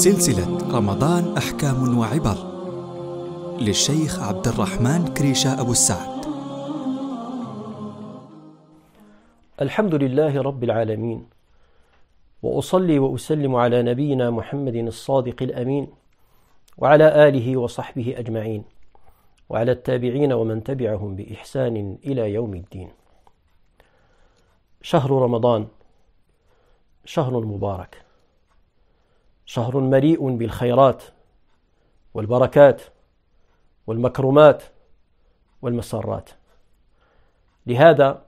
سلسلة رمضان أحكام وعبر للشيخ عبد الرحمن كريشة أبو السعد. الحمد لله رب العالمين وأصلي وأسلم على نبينا محمد الصادق الأمين وعلى آله وصحبه أجمعين وعلى التابعين ومن تبعهم بإحسان إلى يوم الدين. شهر رمضان شهر مبارك. شهر مليء بالخيرات والبركات والمكرمات والمسرات. لهذا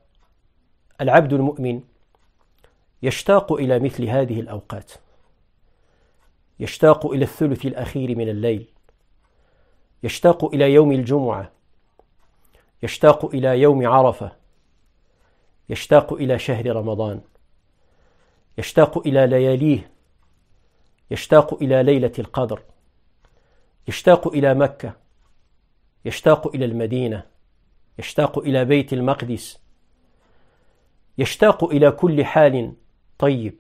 العبد المؤمن يشتاق إلى مثل هذه الأوقات. يشتاق إلى الثلث الأخير من الليل. يشتاق إلى يوم الجمعة. يشتاق إلى يوم عرفة. يشتاق إلى شهر رمضان. يشتاق إلى لياليه. يشتاق إلى ليلة القدر يشتاق إلى مكة يشتاق إلى المدينة يشتاق إلى بيت المقدس يشتاق إلى كل حال طيب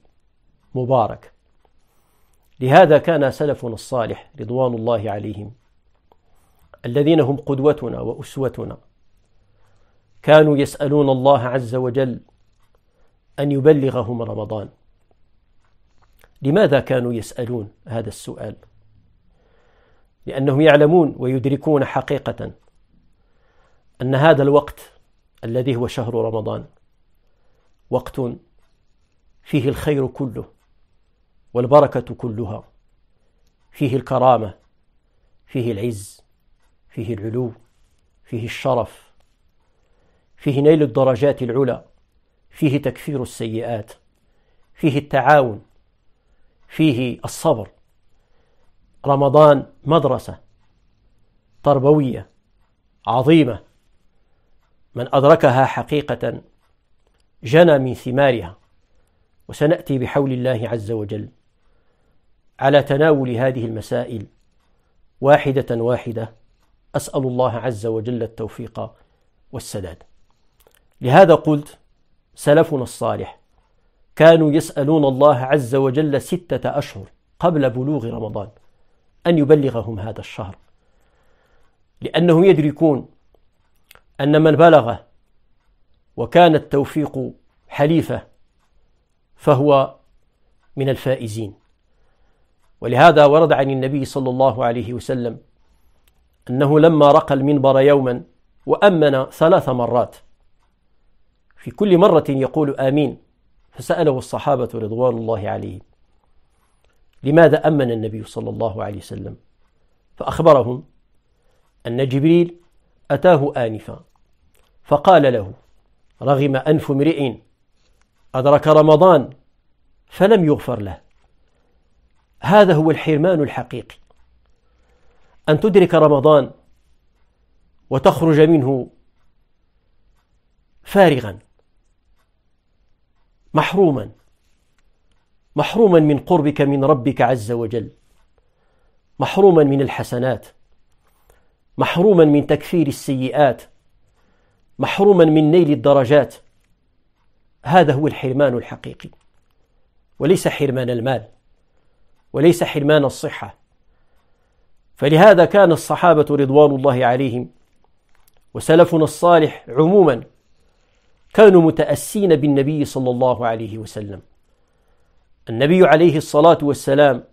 مبارك. لهذا كان سلفنا الصالح رضوان الله عليهم الذين هم قدوتنا وأسوتنا. كانوا يسألون الله عز وجل أن يبلغهم رمضان. لماذا كانوا يسألون هذا السؤال؟ لأنهم يعلمون ويدركون حقيقة أن هذا الوقت الذي هو شهر رمضان وقت فيه الخير كله والبركة كلها فيه الكرامة فيه العز فيه العلو فيه الشرف فيه نيل الدرجات العلى فيه تكفير السيئات فيه التعاون فيه الصبر. رمضان مدرسة تربوية عظيمة. من أدركها حقيقة جنى من ثمارها. وسنأتي بحول الله عز وجل على تناول هذه المسائل واحدة واحدة. أسأل الله عز وجل التوفيق والسداد. لهذا قلت سلفنا الصالح كانوا يسألون الله عز وجل ستة أشهر قبل بلوغ رمضان أن يبلغهم هذا الشهر. لأنهم يدركون أن من بلغ وكان التوفيق حليفة فهو من الفائزين. ولهذا ورد عن النبي صلى الله عليه وسلم أنه لما رقى المنبر يوما وأمن ثلاث مرات في كل مرة يقول آمين فسأله الصحابة رضوان الله عليهم لماذا أمن النبي صلى الله عليه وسلم؟ فأخبرهم أن جبريل أتاه آنفا فقال له رغم أنف امرئ أدرك رمضان فلم يغفر له. هذا هو الحرمان الحقيقي أن تدرك رمضان وتخرج منه فارغا. محروما. محروما من قربك من ربك عز وجل. محروما من الحسنات. محروما من تكفير السيئات. محروما من نيل الدرجات. هذا هو الحرمان الحقيقي. وليس حرمان المال. وليس حرمان الصحة. فلهذا كان الصحابة رضوان الله عليهم وسلفنا الصالح عموما كانوا متأسين بالنبي صلى الله عليه وسلم. النبي عليه الصلاة والسلام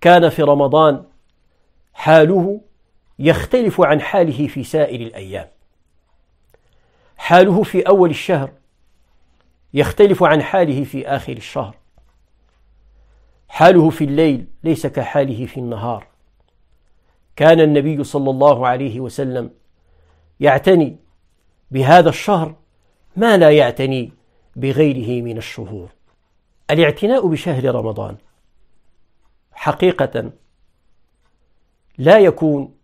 كان في رمضان حاله يختلف عن حاله في سائر الأيام. حاله في أول الشهر يختلف عن حاله في آخر الشهر. حاله في الليل ليس كحاله في النهار. كان النبي صلى الله عليه وسلم يعتني بهذا الشهر ما لا يعتني بغيره من الشهور. الاعتناء بشهر رمضان حقيقة لا يكون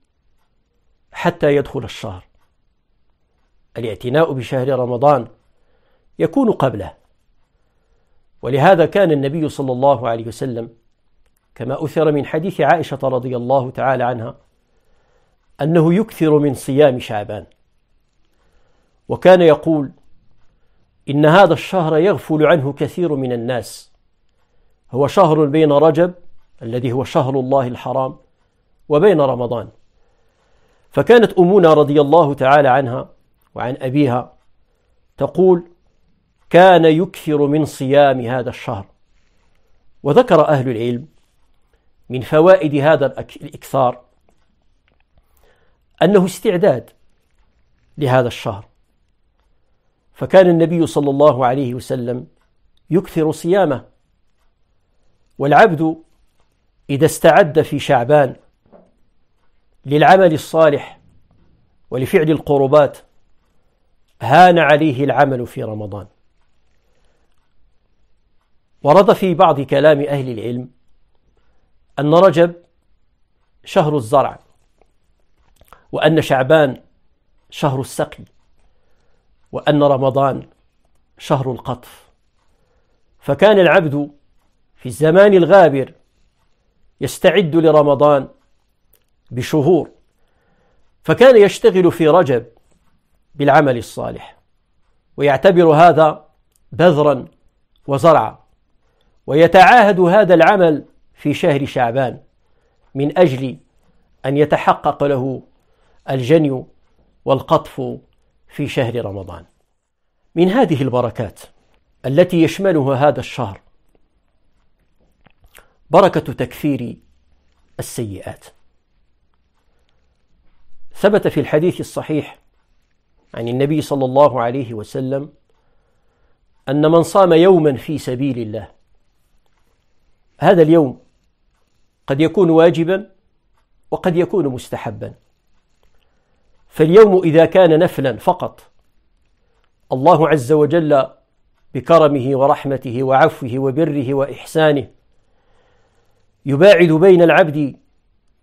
حتى يدخل الشهر. الاعتناء بشهر رمضان يكون قبله. ولهذا كان النبي صلى الله عليه وسلم كما أثر من حديث عائشة رضي الله تعالى عنها أنه يكثر من صيام شعبان. وكان يقول إن هذا الشهر يغفل عنه كثير من الناس. هو شهر بين رجب الذي هو شهر الله الحرام وبين رمضان. فكانت أمنا رضي الله تعالى عنها وعن أبيها تقول كان يكثر من صيام هذا الشهر وذكر أهل العلم من فوائد هذا الإكثار أنه استعداد لهذا الشهر. فكان النبي صلى الله عليه وسلم يكثر صيامه. والعبد إذا استعد في شعبان للعمل الصالح ولفعل القربات هان عليه العمل في رمضان. ورد في بعض كلام أهل العلم أن رجب شهر الزرع وأن شعبان شهر السقي. وأن رمضان شهر القطف. فكان العبد في الزمان الغابر يستعد لرمضان بشهور فكان يشتغل في رجب بالعمل الصالح ويعتبر هذا بذرا وزرعا ويتعاهد هذا العمل في شهر شعبان من أجل أن يتحقق له الجني والقطف في شهر رمضان. من هذه البركات التي يشملها هذا الشهر بركة تكفير السيئات. ثبت في الحديث الصحيح عن النبي صلى الله عليه وسلم أن من صام يوما في سبيل الله هذا اليوم قد يكون واجبا وقد يكون مستحبا. فاليوم إذا كان نفلا فقط. الله عز وجل بكرمه ورحمته وعفوه وبره وإحسانه يباعد بين العبد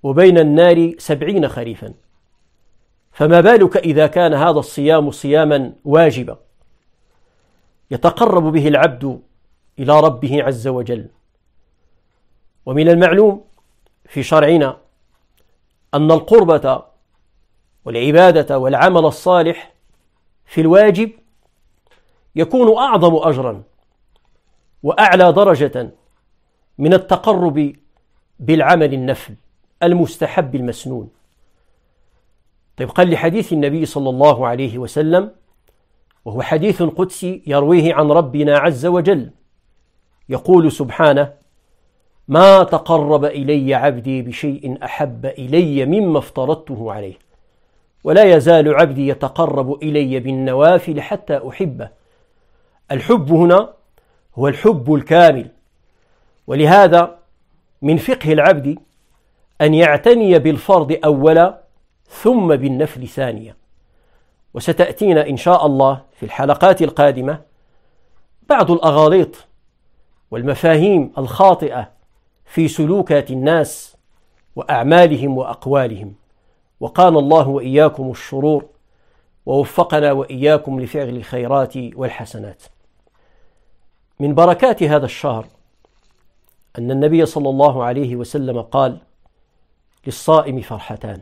وبين النار سبعين خريفا. فما بالك إذا كان هذا الصيام صياما واجبا؟ يتقرب به العبد إلى ربه عز وجل. ومن المعلوم في شرعنا أن القربة والعبادة والعمل الصالح في الواجب يكون أعظم أجرا وأعلى درجة من التقرب بالعمل النفل المستحب المسنون. طبقا لحديث النبي صلى الله عليه وسلم وهو حديث قدسي يرويه عن ربنا عز وجل يقول سبحانه ما تقرب إلي عبدي بشيء أحب إلي مما افترضته عليه. ولا يزال عبدي يتقرب إلي بالنوافل حتى أحبه. الحب هنا هو الحب الكامل. ولهذا من فقه العبد أن يعتني بالفرض أولا ثم بالنفل ثانيا وستأتينا إن شاء الله في الحلقات القادمة بعض الأغاليط والمفاهيم الخاطئة في سلوكات الناس وأعمالهم وأقوالهم. وقانا الله وإياكم الشرور ووفقنا وإياكم لفعل الخيرات والحسنات. من بركات هذا الشهر أن النبي صلى الله عليه وسلم قال للصائم فرحتان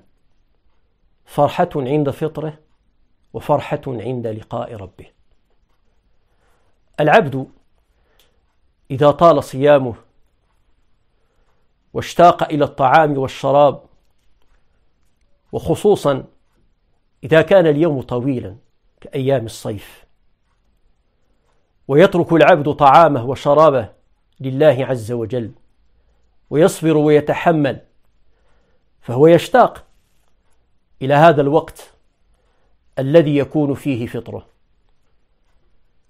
فرحة عند فطره وفرحة عند لقاء ربه. العبد إذا طال صيامه واشتاق إلى الطعام والشراب وخصوصا إذا كان اليوم طويلا كأيام الصيف. ويترك العبد طعامه وشرابه لله عز وجل ويصبر ويتحمل فهو يشتاق إلى هذا الوقت الذي يكون فيه فطرة.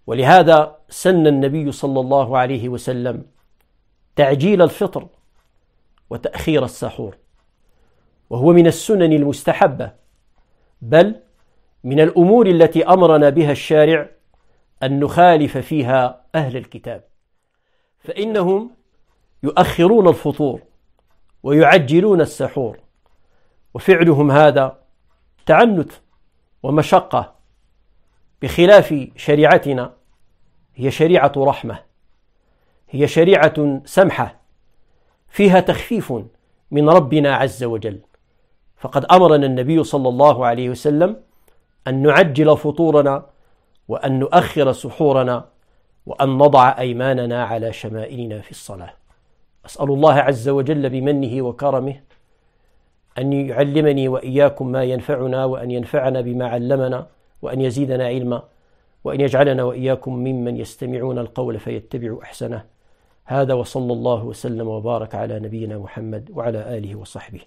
ولهذا سن النبي صلى الله عليه وسلم تعجيل الفطر وتأخير السحور. وهو من السنن المستحبة بل من الأمور التي أمرنا بها الشارع أن نخالف فيها أهل الكتاب. فإنهم يؤخرون الفطور ويعجلون السحور وفعلهم هذا تعنت ومشقة بخلاف شريعتنا هي شريعة رحمة هي شريعة سمحة فيها تخفيف من ربنا عز وجل. فقد أمرنا النبي صلى الله عليه وسلم أن نعجل فطورنا وأن نؤخر سحورنا وأن نضع أيماننا على شمائلنا في الصلاة. أسأل الله عز وجل بمنه وكرمه أن يعلمني وإياكم ما ينفعنا وأن ينفعنا بما علمنا وأن يزيدنا علما وأن يجعلنا وإياكم ممن يستمعون القول فيتبع أحسنه. هذا وصلى الله وسلم وبارك على نبينا محمد وعلى آله وصحبه.